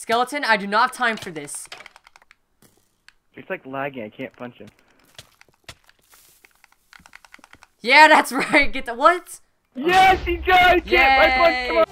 Skeleton, I do not have time for this. It's like lagging. I can't punch him. Yeah, that's right. Get the what? Yes, he died. Yes, I punched him. Yay!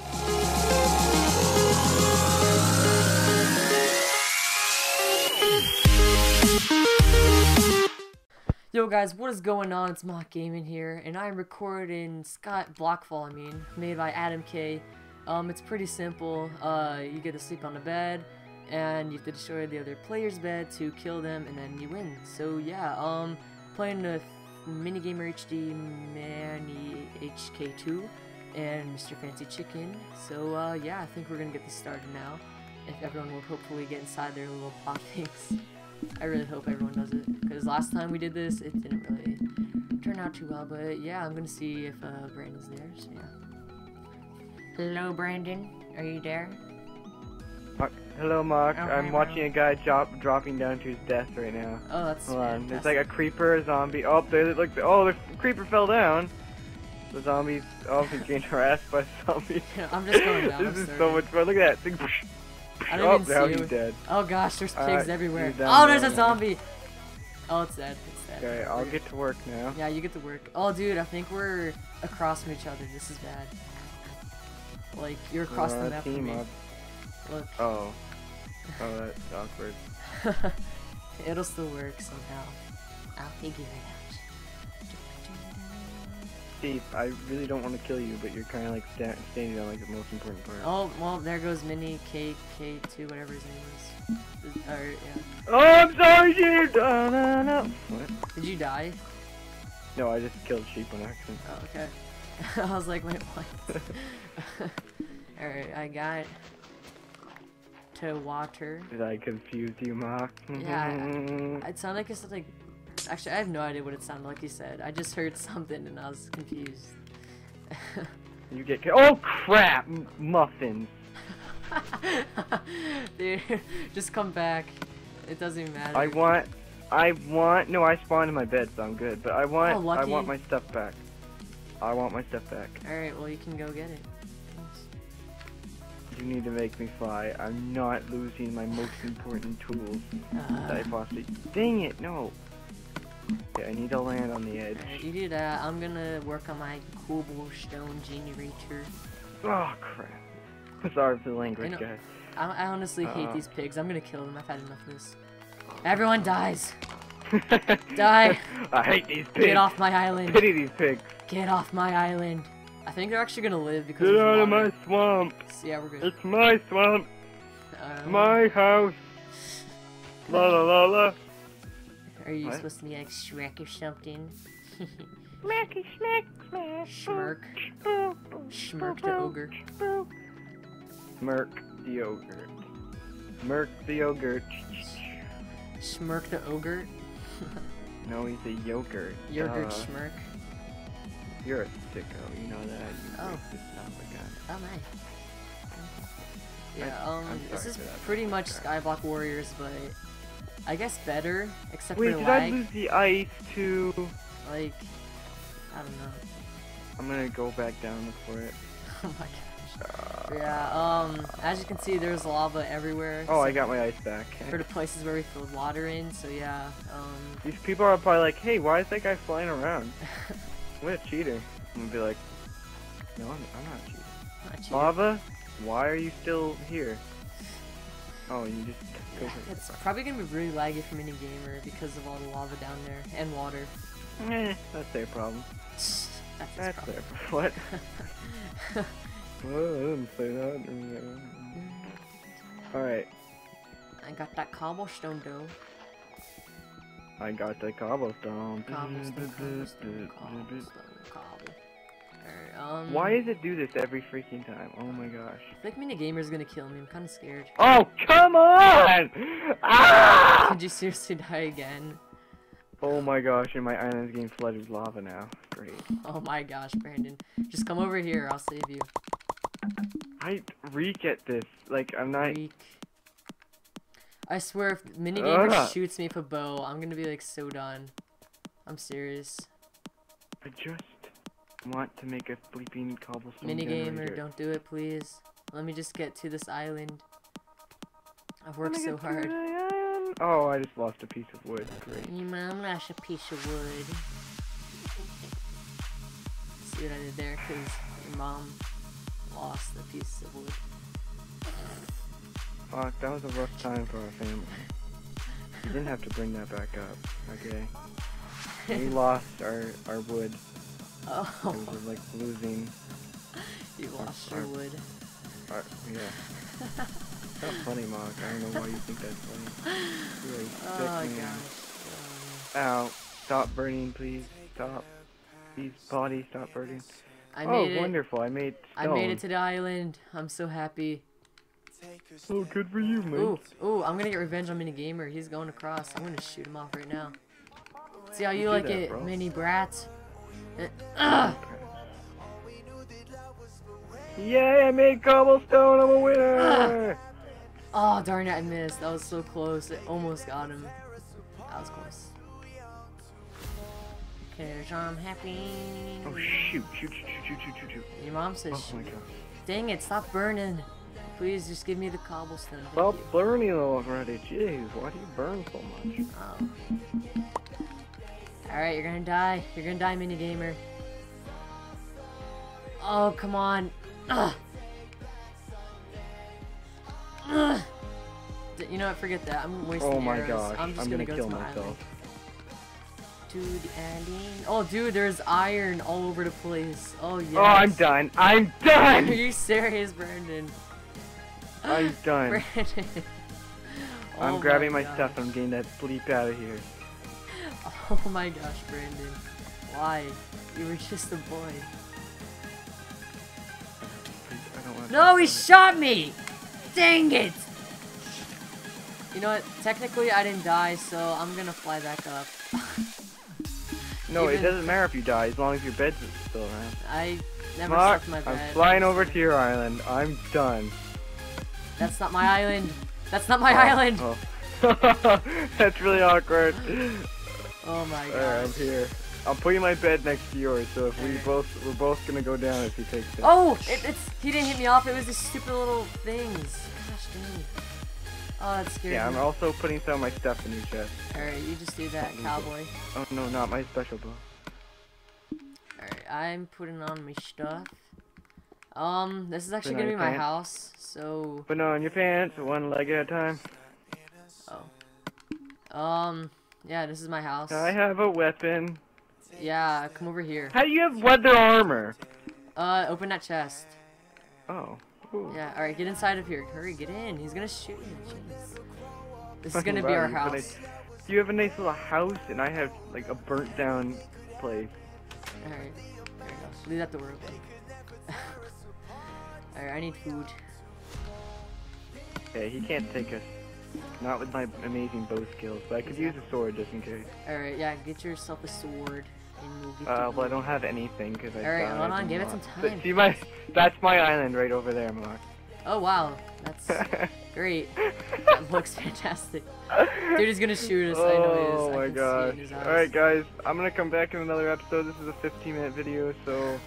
Yo guys, what is going on? It's Mock Gaming here, and I'm recording Scott Blockfall, I mean, made by Adam K. Um, it's pretty simple. Uh, you get to sleep on the bed, and you have to destroy the other player's bed to kill them, and then you win. So yeah, um, playing with Minigamer HD Manny HK2 and Mr. Fancy Chicken. So uh, yeah, I think we're gonna get this started now. If everyone will hopefully get inside their little things. I really hope everyone does it, because last time we did this, it didn't really turn out too well, but yeah, I'm gonna see if uh, Brandon's there, so yeah. Hello, Brandon. Are you there? Mark, hello, Mark. Oh, I'm hi, watching Mark. a guy drop, dropping down to his death right now. Oh, that's Hold on. There's fantastic. like a creeper, a zombie. Oh, there, look. Oh, the creeper fell down. The zombies. He's getting harassed by zombies. I'm just going down, this is so much fun. Look at that thing. I didn't oh, even now see he's dead. Oh gosh, there's pigs everywhere. Oh, there's there a zombie. Oh, it's dead. It's dead. Okay, I'll get to work now. Yeah, you get to work. Oh, dude, I think we're across from each other. This is bad. Like you're across Uh, the map from me. up. Look, Oh. Oh, that's awkward. it'll still work somehow. I'll figure it out. Steve, I really don't want to kill you, but you're kind of like sta- standing on like the most important part. Oh, well, there goes Mini K K2, whatever his name is. Yeah. Oh, I'm sorry, dude! Uh, no, no. What? Did you die? No, I just killed sheep on accident. Oh, okay. I was like, wait, what? Alright, I got to water. Did I confuse you, Mark? Yeah, It sounded like it said like. Actually, I have no idea what it sounded like. you said. I just heard something and I was confused. you get. Oh crap! M- muffins. Dude, just come back. It doesn't even matter. I want. I want. No, I spawned in my bed, so I'm good. But I want. Oh, I want my stuff back. I want my stuff back. Alright, well, you can go get it. You need to make me fly. I'm not losing my most important tools that I Uh, possibly. Dang it! No. Okay, I need to land on the edge. alright, you do that. I'm gonna work on my cobblestone generator. Oh crap! Sorry for the language, know. guys. I, I honestly hate Uh. these pigs. I'm gonna kill them. I've had enough of this. Everyone dies. Die. I hate these pigs. Get off my island. Pity these pigs. Get off my island. I think they're actually gonna live because Get of out of my swamp. So yeah, we're good. It's my swamp. Um, My house. La la la la. Are you What? supposed to be like Shrek or something? Smacky smack smack. Schmirk. Schmirk the ogre. Smirk the yogurt. Smirk the yogurt. Schmirk the ogre. No, he's a yogurt. Yogurt Duh. Schmirk. You're a sicko. You know that. You Oh. racist son of a. Oh my. Yeah, I- um, I'm this is pretty much Sorry. Skyblock Warriors, but I guess better, except Wait, for did I lose the ice too? Like, I don't know. I'm gonna go back down for it. Oh my gosh. Yeah, um, as you can see, there's lava everywhere. Oh, I got my ice back. For the places where we filled water in, so yeah, um, These people are probably like, hey, why is that guy flying around? what a cheater. I'm gonna be like, no, I'm, I'm not cheating. not cheating. Lava, why are you still here? Oh, you just for It's probably gonna be really laggy for mini gamer because of all the lava down there and water. Eh, that's their problem. That's, That's problem. their What? oh, I didn't say that. Alright, I got that cobblestone dough. I got the cobblestone. Cobblestone, cobblestone, cobblestone, cobble. Alright, um. Why does it do this every freaking time? Oh my gosh. I think mini gamer's gonna kill me. I'm kind of scared. Oh, come on! Ah! Did you seriously die again? Oh my gosh, and my island's getting flooded with lava now. Great. Oh my gosh, Brandon. Just come over here. I'll save you. I reek at this. Like, I'm not. Freak. I swear, if minigamer Ugh. shoots me with a bow, I'm gonna be like so done. I'm serious. I just want to make a sleeping cobblestone Minigamer, generator. don't do it, please. Let me just get to this island. I've worked so hard. Oh, I just lost a piece of wood. Great. Your mom lost a piece of wood. See what I did there? Because your mom lost a piece of wood. Fuck, that was a rough time for our family. You didn't have to bring that back up, okay? We lost our, our wood. Oh. It Oh, was like losing you lost your wood. our, yeah. That's not funny, Mark. I don't know why you think that's funny. You're a Oh gosh. Ow. Stop burning, please. Stop. These bodies, stop burning. I oh, made it. wonderful. I made I made it to the island. I'm so happy. Oh, good for you, man. Ooh, ooh, I'm gonna get revenge on Mini Gamer. He's going across. I'm gonna shoot him off right now. See how you do like that, it, bro. Mini Brat? Uh! Yay, I made cobblestone. I'm a winner. Oh, darn it, I missed. That was so close. It almost got him. That was close. Cause I'm happy. Oh, shoot. Shoot, shoot, shoot, shoot, shoot, shoot. Your mom says, Oh, my. God. Dang it, stop burning. Please just give me the cobblestone. Thank Stop you. burning already. Jeez, why do you burn so much? Oh. Alright, you're gonna die. You're gonna die, Mini Gamer. Oh, come on. Ugh. Ugh. You know what? Forget that. I'm wasting Oh my arrows. gosh, I'm just I'm gonna, gonna go kill myself. island. The island. Oh, dude, there's iron all over the place. Oh, yeah. Oh, I'm done. I'm done! Are you serious, Brandon? I'm done. Brandon. I'm Oh grabbing my gosh. stuff. I'm getting that bleep out of here. Oh my gosh, Brandon. Why? You were just a boy. Please, I don't No, he shot me! Dang it! You know what? Technically, I didn't die, so I'm gonna fly back up. No, it doesn't matter if you die, as long as your bed's still around. I never Mark, my I'm flying over to your island. I'm done. That's not my island. That's not my Oh, island. Oh. That's really awkward. Oh my Alright, I'm here. I'm putting my bed next to yours, so if we both we're both gonna go down if he takes it. Oh, it, it's he didn't hit me off. It was these stupid little things. Gosh dang. Oh, that's scary. Yeah, I'm also putting some of my stuff in your chest. Alright, you just do that, it. cowboy. Oh no, not my special bow. Alright, I'm putting on my stuff. Um, this is actually gonna be my pants. house, so Put on your pants, one leg at a time. oh. Um, yeah, this is my house. I have a weapon. Yeah, come over here. How do you have leather armor? Uh, open that chest. Oh. Ooh. Yeah, alright, get inside of here. Hurry, get in. He's gonna shoot you. Jeez. This is gonna be our you house. You have a nice little house, and I have like a burnt down place. Alright, there you go. Leave that door open. alright, I need food. Okay, he can't take us. Not with my amazing bow skills, but I could use a sword just in case. Alright, yeah, get yourself a sword. And we'll get Uh, well, I don't have anything because I Alright, hold on, give it lost. some But time. See my, that's my island right over there, Mark. Oh wow, that's great. That looks fantastic. Dude is gonna shoot us. I know he is. Oh I my can gosh. in his eyes. Alright guys, I'm gonna come back in another episode. This is a 15 minute video, so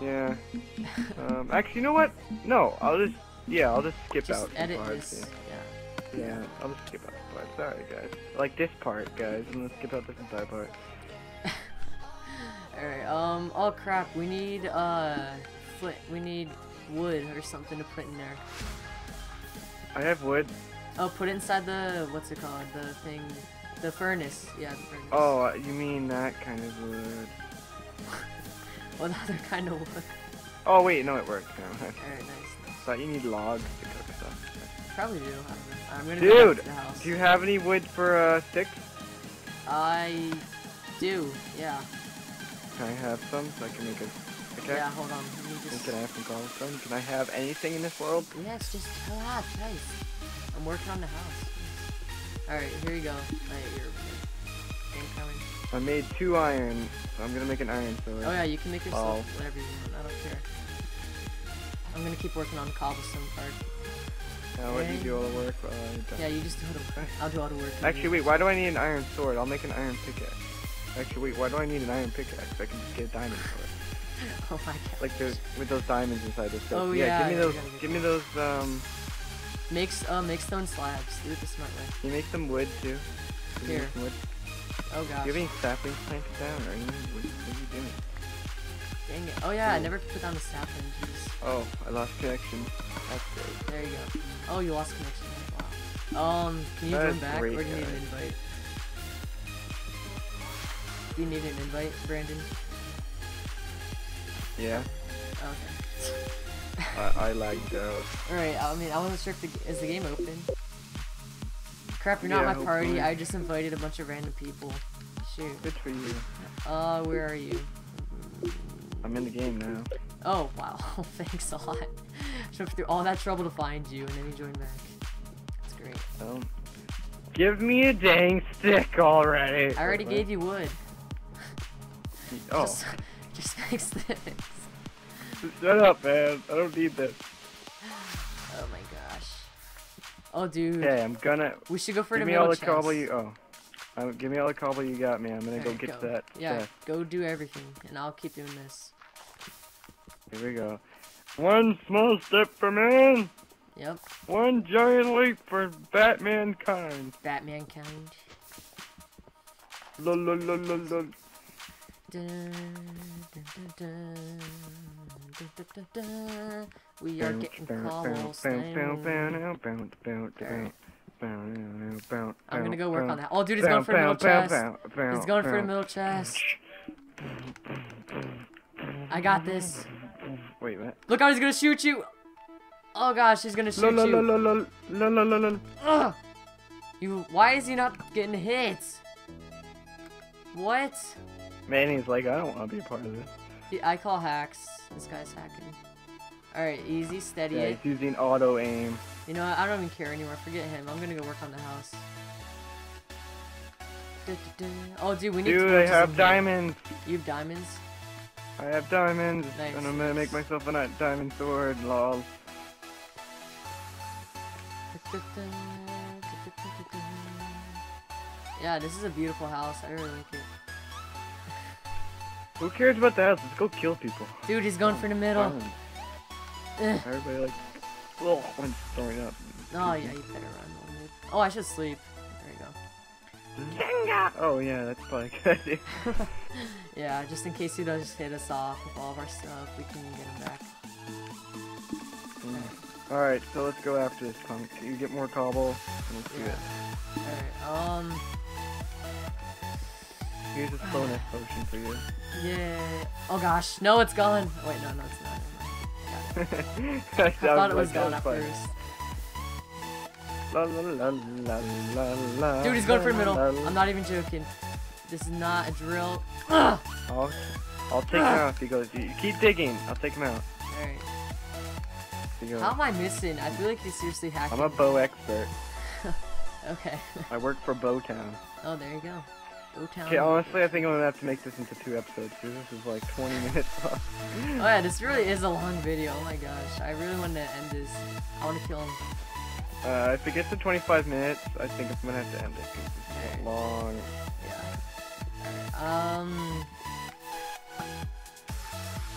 yeah. Um, actually, you know what? No, I'll just, yeah, I'll just skip Just out edit parts, this. Yeah. Yeah. yeah, I'll just skip out some parts. Sorry guys. Like this part, guys. I'm gonna skip out this entire part. Alright, um, oh crap, we need, uh, flint, we need wood or something to put in there. I have wood. Oh, put it inside the, what's it called, the thing, the furnace, yeah, the furnace. Oh, uh, you mean that kind of wood? Well, the other kind of wood. Oh wait, no, it worked. Alright, nice. Thought you need logs to cook stuff. Probably do, I. I'm gonna go Dude, back to the house. do you have any wood for uh, stick? I do, yeah. Can I have some so I can make a pickaxe? Yeah, hold on, just... Can I have some cobblestone? Can I have anything in this world? Yes, just relax, guys. I'm working on the house. Alright, here you go. Incoming. I made two iron, so I'm gonna make an iron sword. Oh yeah, you can make yourself Oh. whatever you want. I don't care. I'm gonna keep working on the cobblestone part. Now let you do all the work while Yeah, you just do all the work. I'll do all the work. Actually, wait, why do I need an iron sword? I'll make an iron pickaxe. Actually, wait, why do I need an iron pickaxe? I can just get a diamond sword. Oh my god. Like the with those diamonds inside this stuff. Oh, yeah, yeah, give me those. Give me those. Um. Makes uh make stone slabs. Do it the smart way. Can you make some wood too? Can you Here. make wood? Oh Do you have any saplings planted down, or anything? What, what are you doing? Dang it. Oh yeah, I never put down the sapling. Jeez. Oh, I lost connection. That's great. There you go. Oh, you lost connection. Wow. Um, can you That join back, great, or do you need an invite? Do you need an invite, Brandon? Yeah, Okay. I, I lagged out. Alright, I mean, I wasn't sure if the, is the game open. Crap, you're not Yeah, my party. hopefully. I just invited a bunch of random people. Shoot. Good for you. Uh, where are you? I'm in the game now. Oh, wow. Thanks a lot. Took through all that trouble to find you, and then you joined back. That's great. So, give me a dang stick already. I already gave you wood. Oh, Just, just fix this. shut up, man. I don't need this. Oh my gosh. Oh, dude. Okay, I'm gonna. We should go for Give the me all the cobble you. Oh. Um, give me all the cobble you got, man. I'm gonna go get go. that. Yeah, go do everything, and I'll keep doing this. Here we go. One small step for man, Yep, one giant leap for Batman kind. Batman kind. Lol, lol, lol, lol, lol. Dun, dun, dun, dun, dun, dun, dun, dun. We are getting cobblestone. I'm gonna go work on that. Oh, dude, he's going for the middle chest. He's going for the middle chest. I got this. Wait, what? Look how he's gonna shoot you. Oh gosh, he's gonna shoot you. lol, lol, lol, lol, lol. Ugh! You, why is he not getting hit? What? Manny's like, I don't want to be a part of this. He- I call hacks. This guy's hacking. Alright, easy, steady Yeah, it. he's using auto aim. You know what? I don't even care anymore. Forget him. I'm gonna go work on the house. Du-du-du. Oh, dude, we need Dude, I have diamonds. You have diamonds? I have diamonds, Nice, and I'm gonna make myself a diamond sword. Lol. Yeah, this is a beautiful house. I really like it. Who cares about the house? Let's go kill people. Dude, he's going oh, for the middle. Fun. Ugh. Everybody like, oh, I'm throwing up. Oh, yeah, you better run. dude. Oh, I should sleep. There you go. Jenga! Oh yeah, that's probably a good. idea. Yeah, just in case he does hit us off with all of our stuff, we can get him back. All right, so let's go after this punk. You get more cobble, and let's do it. Alright, um, Here's a slowness potion for you. yeah. Oh gosh, no, it's gone. Wait, no, no, it's not. I thought it was gone at first. La, la, la, Dude, he's going for the middle. I'm not even joking. This is not a drill. Ugh! I'll, I'll take him out if he goes. You keep digging. I'll take him out. Alright. If he goes. How am I missing? I feel like he's seriously hacking. I'm a bow expert. Okay. I work for Bowtown. oh, there you go. Okay, honestly, I think I'm gonna have to make this into two episodes because this is like 20 minutes long. Oh yeah, this really is a long video. Oh my gosh, I really want to end this. I want to kill him. Uh, if it gets to 25 minutes, I think I'm gonna have to end it 'cause it's Alright. long. Yeah. Um.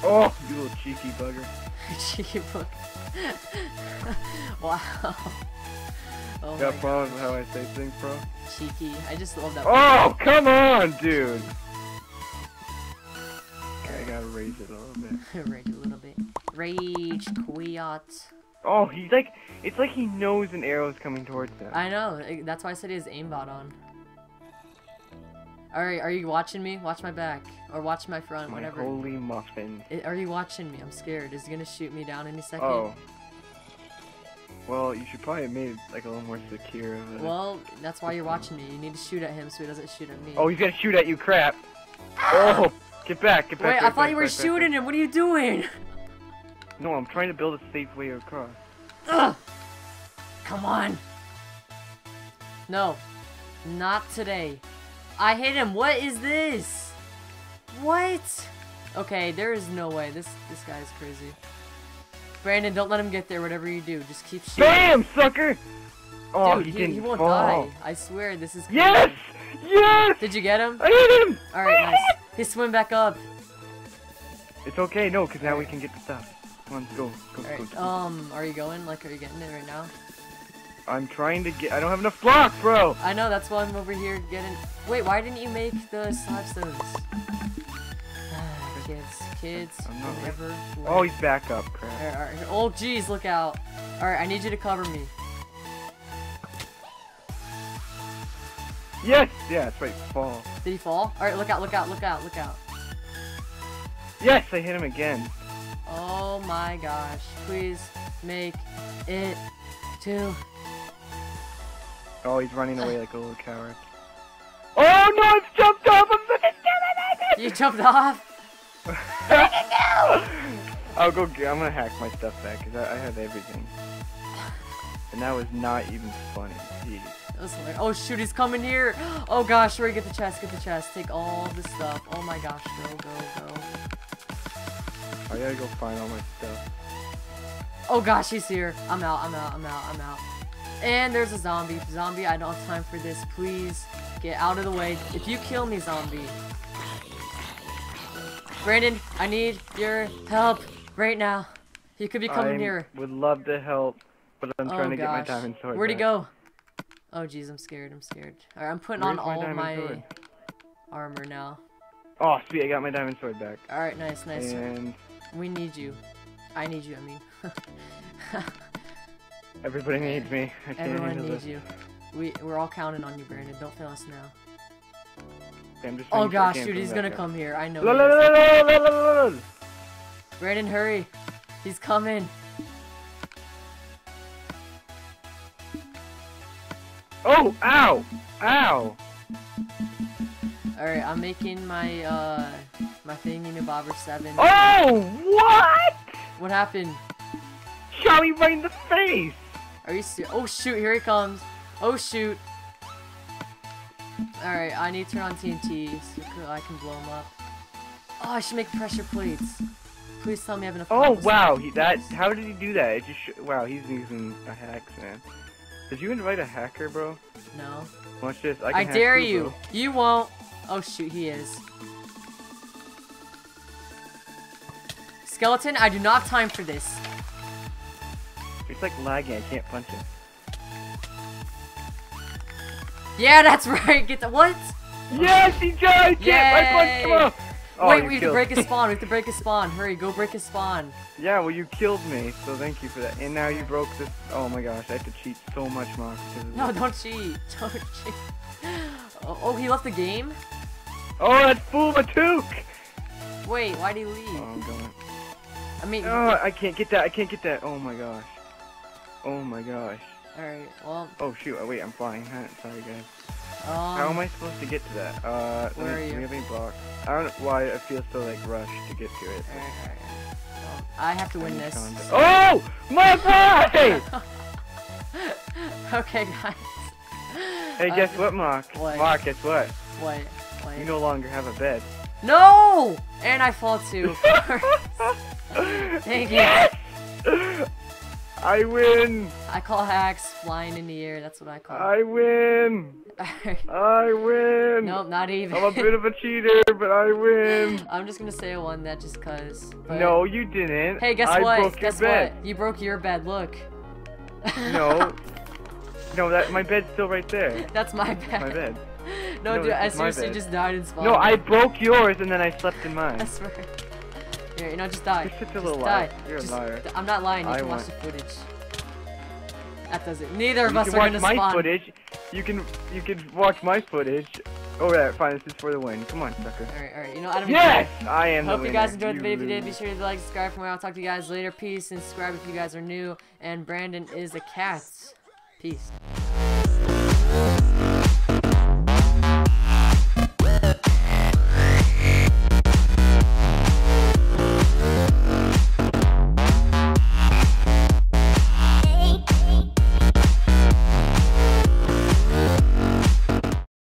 Oh, you little cheeky bugger. Cheeky bugger. wow. Oh Got problems with how I say things, bro? Cheeky. I just love that. Oh, come on, dude! Okay, I gotta raise it a little bit. Rage a little bit. Rage quiet. Oh, he's like, it's like he knows an arrow is coming towards him. I know. That's why I said he has aimbot on. Alright, are you watching me? Watch my back. Or watch my front, My whatever. holy muffin. Are you watching me? I'm scared. Is he gonna shoot me down any second? Oh. Well, you should probably have made it like a little more secure. Of it. Well, that's why you're watching me. You need to shoot at him so he doesn't shoot at me. Oh, he's gonna shoot at you, crap! Oh, get back, get back. Wait, I thought back, you were back, shooting him. What are you doing? No, I'm trying to build a safe way across. Ugh! Come on. No. Not today. I hit him. What is this? What? Okay, there is no way. This this guy is crazy. Brandon, don't let him get there. Whatever you do, just keep shooting. Bam, sucker! Oh, Dude, he he, didn't he won't fall. die. I swear, this is crazy. Yes! Yes! Did you get him? I hit him! Alright, nice. He swim back up. It's okay, no, because now we can get the stuff. Come on, go, go, go, um, are you going? Like, are you getting it right now? I'm trying to get. I don't have enough blocks, bro. I know, that's why I'm over here getting. Wait, why didn't you make the slab stones? Ah, kids, kids, I'm not never. learn. Oh, he's back up. Crap. Oh, jeez, look out. Alright, I need you to cover me. Yes! Yeah, that's right. Fall. Did he fall? Alright, look out, look out, look out, look out. Yes, I hit him again. Oh my gosh. Please make it two. Oh, he's running away like a little coward. Oh no, I've jumped off! I'm fucking You jumped off? I'll go. I'm gonna hack my stuff back because I, I have everything. And that was not even funny. Jeez. Oh shoot, he's coming here! Oh gosh, hurry, get the chest, get the chest. Take all the stuff. Oh my gosh, go, go, go. I gotta go find all my stuff. Oh gosh, he's here. I'm out, I'm out, I'm out, I'm out. And there's a zombie. Zombie, I don't have time for this. Please, get out of the way. If you kill me, zombie. Brandon, I need your help right now. He could be coming I here. would love to help, but I'm oh, trying to gosh. get my oh, diamond sword Where'd he go? Oh jeez, I'm scared, I'm scared. Alright, I'm putting Where's on all my sword? armor now. Oh, sweet, I got my diamond sword back. Alright, nice, nice. And We need you. I need you, I mean. everybody needs me. I can't Everyone needs this. you. We, we're all counting on you, Brandon. Don't fail us now. Okay, I'm just Oh gosh, dude, he's gonna up. come here. I know La, he la, la, la, la, la, la, la. Brandon, hurry. He's coming. Oh, ow, ow. Alright, I'm making my, uh, my thingy Bobber 7. Oh, what? What happened? Shot me right in the face. Are you? Oh shoot, here he comes. Oh shoot. Alright, I need to turn on TNT so I can blow him up. Oh, I should make pressure plates. Please tell me I have enough Oh wow, he that. How did he do that? It just wow, he's using a hacks, man. Did you invite a hacker, bro? No. Watch this. I, I, can hack dare you. bro. You won't. Oh shoot, he is. Skeleton, I do not have time for this. It's like lagging. I can't punch him. Yeah, that's right. Get the what? Yes, he died. Yes, I punched him Yay. off. Oh, Wait, we have to break his spawn. We have to break his spawn. Hurry, go break his spawn. Yeah, well, you killed me, so thank you for that. And now you broke this. Oh my gosh, I have to cheat so much more. because of No, don't cheat. Don't cheat. Oh, oh, he left the game? Oh, that's fool Matuk. Wait, why'd he leave? Oh, I'm. I mean, Oh, I can't get that. I can't get that. Oh my gosh. Oh my gosh. Alright, well, Oh shoot. Oh, wait, I'm flying. Sorry, guys. um, How am I supposed to get to that? Uh, where me- are you? we have any blocks? I don't know why I feel so like rushed to get to it. Alright, alright. Well, I have to win this. Condo- Oh, my boy! okay, guys. hey, Uh, guess what, Mark? what? Mark, guess what? What? What? You no longer have a bed. No! And I fall too. Thank you. Yes! I win! I call hacks flying in the air. That's what I call. I win! I win! nope, not even. I'm a bit of a cheater, but I win! I'm just gonna say I won that just cause. but- No, you didn't. Hey, guess I what? guess bed. what? You broke your bed. Look. No. No, that my bed's still right there. That's my bed. My bed. No, No, dude, I seriously just died in spawn. No, I broke yours and then I slept in mine. I swear. Here, you know, just die. You're such a Just little die. liar. You're a liar. I'm not lying. You I can watch the footage. That does it. Neither of You us are gonna spawn. Watch my footage. You can you can watch my footage. Oh yeah, fine. This is for the win. Come on, sucker. Alright, alright. You know, Adam. Yes, I am. Hope you guys enjoyed the video. If you did, be sure to like, subscribe for more. I'll talk to you guys later. Peace and subscribe if you guys are new. And Brandon is a cat. Peace.